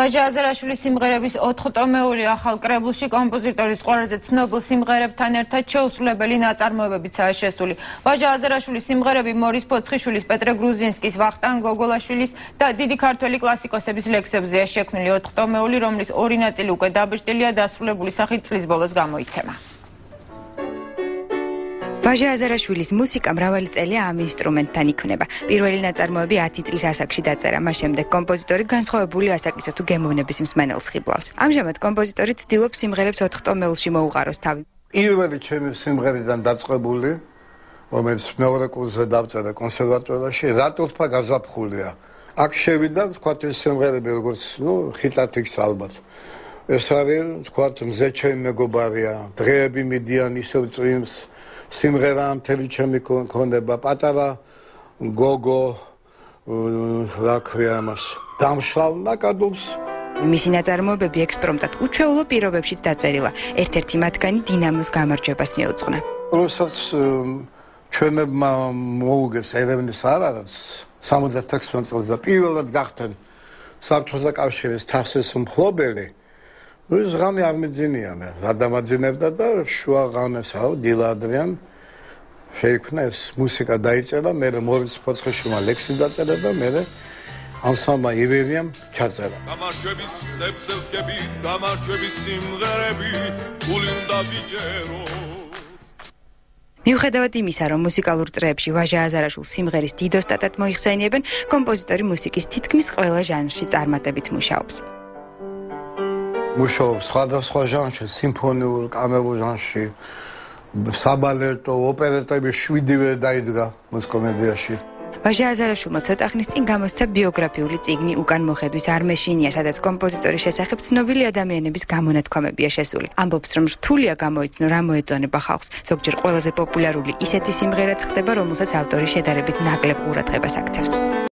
ვაჟა აზარაშვილის სიმღერების 4 ტომეული ახალ კრებულში კომპოზიტორის ყველაზე ცნობილ სიმღერებთან ერთად შეუსრულებელი ნაწარმოებებიცაა შესული. ვაჟა აზარაშვილის სიმღერები მორის ფოცხიშვილის, პეტრე გრუზინსკის, ვახტანგ გოგოლაშვილის და დიდი ქართველი კლასიკოსების ლექსებზეა შექმნილი 4 ტომეული, რომლის ორი ნაწილი უკვე დაბეჭდილია დასრულებული სახით წლის ბოლოს გამოიცემა. ვაჟა აზარაშვილის მუსიკა მრავალი წელია ამ ინსტრუმენტთან იქნება. პირველი ნაწარმოები 10 წლის ასაკში დაწერა, მას შემდეგ კომპოზიტორი განსხვავებული ასაკისა თუ გემოვნების მსმენელს ხიბლავს. ამჟამად კომპოზიტორი ცდილობს სიმღერებს 4 ტომელში მოუყაროს თავი. პირველი ჩემი სიმღერიდან დაწყებული, რომელიც მეორე კურსზე დავწერა კონსერვატორიაში, რატურფა გაზაფხულია. აქ შევიდა, თქვა ეს სიმღერები როგორც, ნუ, ხიტათიქს ალბათ. ეს არის, თქვა, მზე ჩემი მეგობარია, დღეები მიდიან ისევ წვიმს. სიმღერა მთელი ჩემი ქონდება პატარა გოგო რა ქვია მას დამშალ ნაკადობს მისი ნაწარმოებები ექსპრომტად უჩვეულო პირობებშიც დაწერილა. ერთ-ერთი მათგანი დინამოს გამარჯვებას მიუძღვნა. როსაც ჩვენებმა მოუგეს ერევნის არარაც 76 წელს და პირველად გახდნენ საბჭოთა კავშირის თასის მფლობელი ну ეს ღამე არ მეძინია მე რა დამაძინებდა და შუა ღამესაო დილადრიან შეიქმნა ეს მუსიკა დაიწერა მე მორის ფოცხეშუმა ლექსი დაწერა და მე ამ სამა ივერიამ ჩაწერა. გამარჯვების სეფსელკები გამარჯვების სიმღერები გული უნდა ვიჯერო მიუხედავად იმისა, რომ მუსიკალურ წრეებში ვაჟა აზარაშვილ სიმღერის დიდ ოსტატად მოიხსენიებენ, კომპოზიტორი მუსიკის თითქმის ყველა ჟანრში წარმატებით მუშაობს. მუშაობს სხვადასხვა ჟანრში, სიმფონიურ, კამერულ ჟანრში, საბალეტო, ოპერეტები შვიდივე დაიდგა მუსკომედიაში. ვაჟა აზარაშვილმა ცოტა ხნის წინ გამოსცა ბიოგრაფიული წიგნი უკან მოხედვის არმეშინია, სადაც კომპოზიტორის შესახებ ცნობილი ადამიანების გამონათქვამებია შესული. ამბობს, რომ რთულია გამოიცნო რა მოეწონება ხალხს. ზოგჯერ ყველაზე პოპულარული ისეთი სიმღერაც ხდება, რომელსაც ავტორი შედარებით ნაკლებ ყურადღებას აქცევს.